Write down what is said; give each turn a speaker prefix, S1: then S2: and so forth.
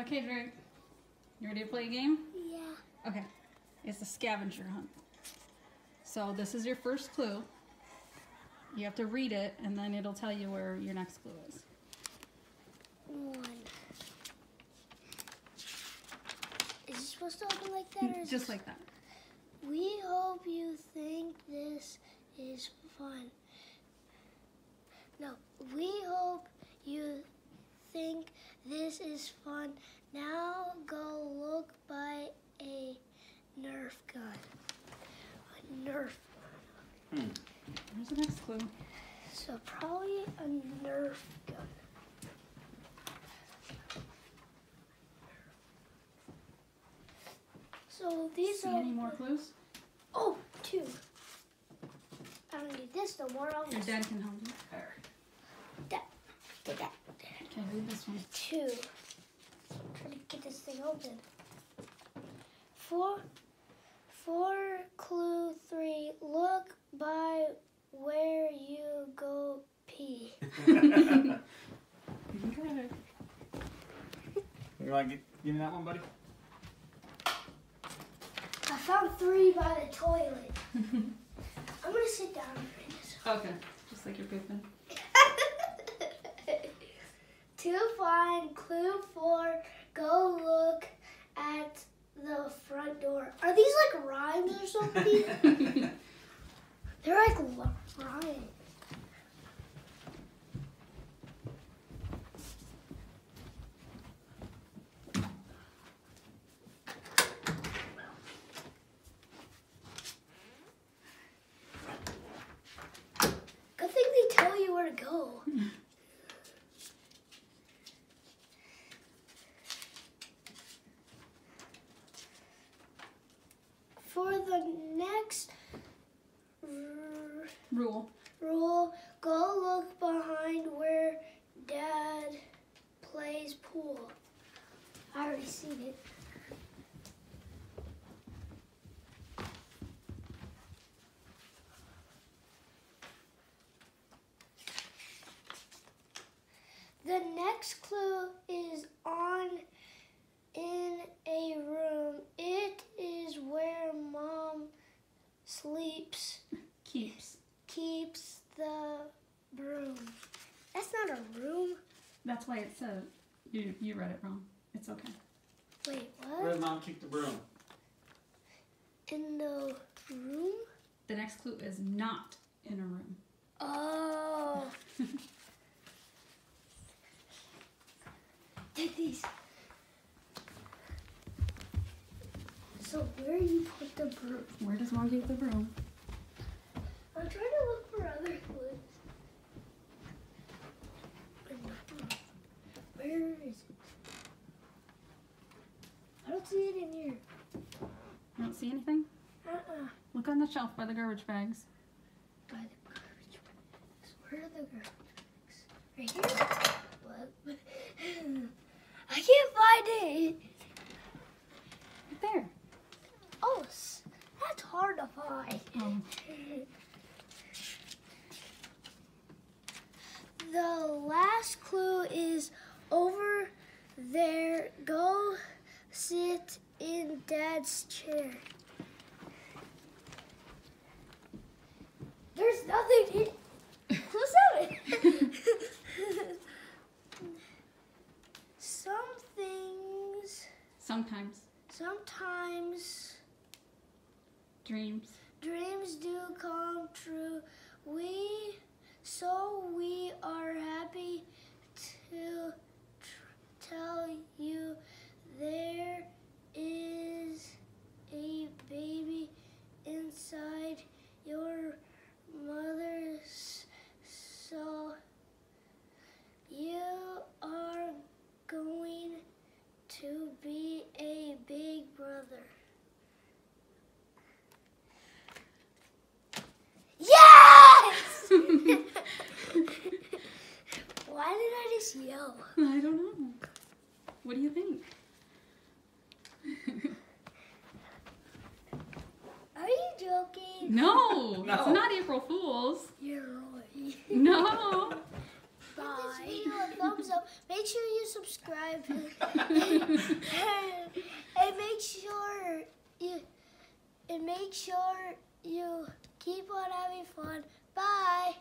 S1: Okay, Drake. You ready to play a game?
S2: Yeah.
S1: Okay. It's a scavenger hunt. So this is your first clue. You have to read it, and then it'll tell you where your next clue is.
S2: One. Is it supposed to open like that, mm, or
S1: Just like that.
S2: We hope you think this is fun. No, we hope you think this is fun. Now go look by a Nerf gun. A Nerf.
S1: Where's the next clue?
S2: So probably a Nerf gun. So these
S1: See
S2: are
S1: any more clues?
S2: Oh, two. I don't need this no more. I'll
S1: Your dad can help you.
S2: that. Get that.
S1: Okay, read this one.
S2: Two. Try to get this thing open. Four. Four. Clue three. Look by where you go pee.
S1: Okay.
S3: You want to give me that one, buddy?
S2: I found three by the toilet. I'm gonna sit down and read this.
S1: Okay. Just like you're pooping.
S2: to find clue four, go look at the front door. Are these like rhymes or something? They're like lo- rhymes. Good thing they tell you where to go. For the next r-
S1: Rule.
S2: rule, go look behind where dad plays pool. I already seen it. The next clue is on in a room. It is where mom sleeps,
S1: Keeps.
S2: keeps the broom. That's not a room.
S1: That's why it said you you read it wrong. It's okay.
S2: Wait, what?
S3: Where
S2: what?
S3: does mom keep the broom?
S2: In the room?
S1: The next clue is not in a room.
S2: Oh. Take these. So where you put the broom?
S1: Where does mom keep the broom?
S2: I'm trying to look for other clues. In the broom. Where is it? Don't see it in here.
S1: You don't see anything?
S2: Uh-uh.
S1: Look on the shelf by the garbage bags.
S2: By the garbage bags. Where are the garbage bags? Right here? I can't find it.
S1: Right there.
S2: Oh, that's hard to find.
S1: Um,
S2: The last clue is over there. Go sit in dad's chair. There's nothing in Who's that? Some things
S1: sometimes
S2: sometimes
S1: dreams.
S2: dreams do come true. We so we are happy to tr- tell you there is a baby inside your mother's soul. You are going to be a big brother. Yes! Why did I just yell?
S1: I don't know. What do you think?
S2: Are you joking?
S1: No,
S3: No.
S1: it's not April Fool's.
S2: You're right.
S1: No.
S2: Bye. Give this video a thumbs up. Make sure you subscribe. and, and make sure you and make sure you keep on having fun. Bye.